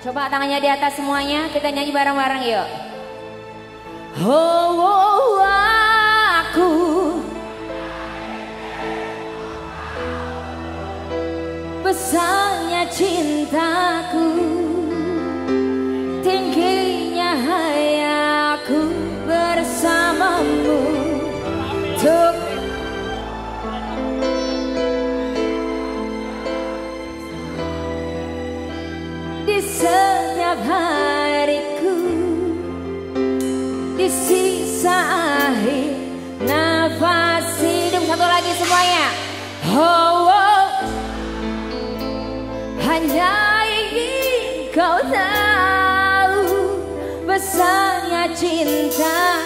Coba tangannya di atas semuanya, kita nyanyi bareng-bareng yuk. Oh, oh aku Besarnya cintaku Di setiap hariku Di sisa akhir nafas hidup Satu lagi semuanya Oh, oh. Hanya ingin kau tahu Besarnya cintaku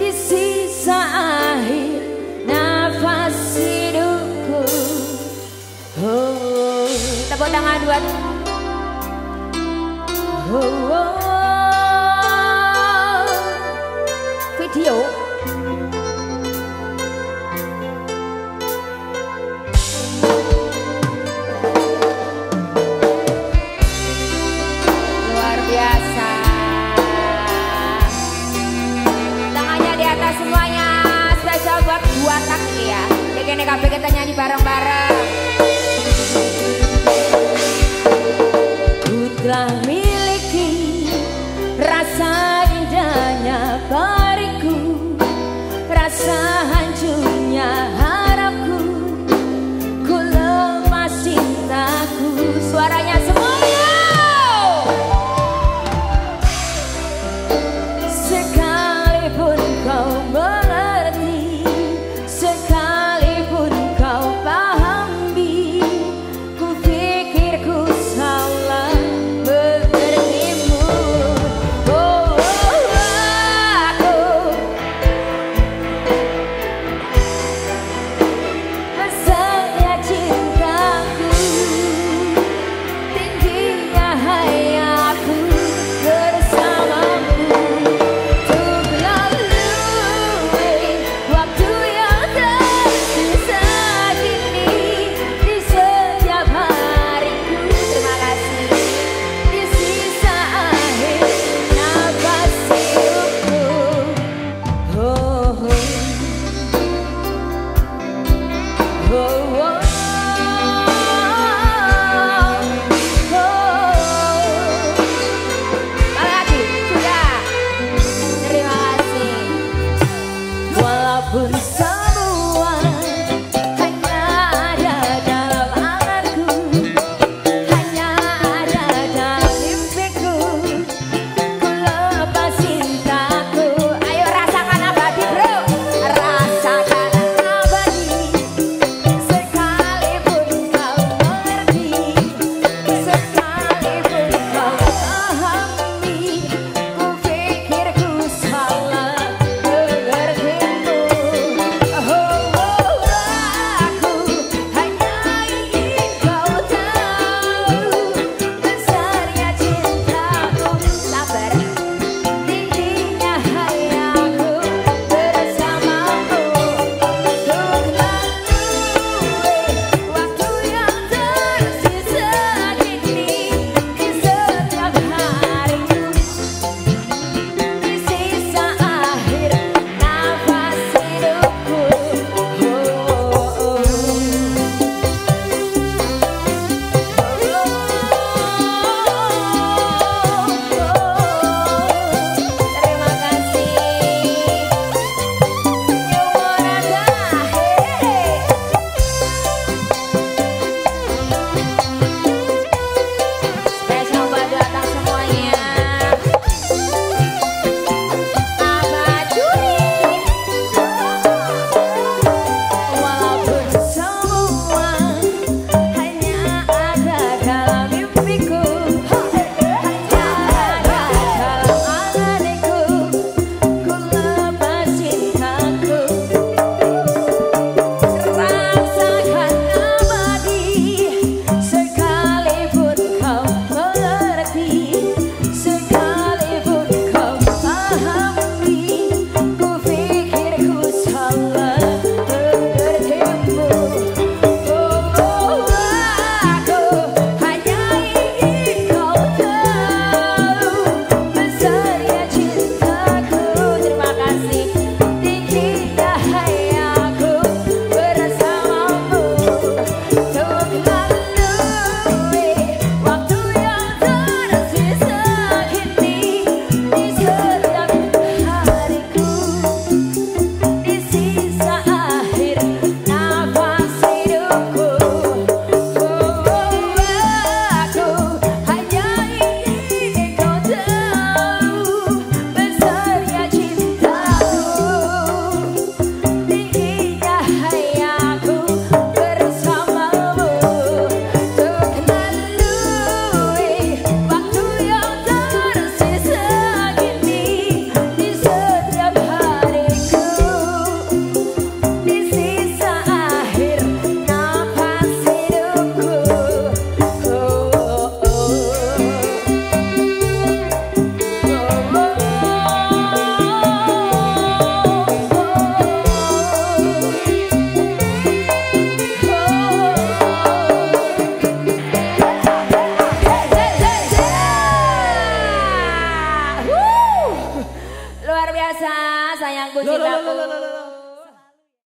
di sisa akhir nafas hidupku oh tepuk tangan buat oh, oh.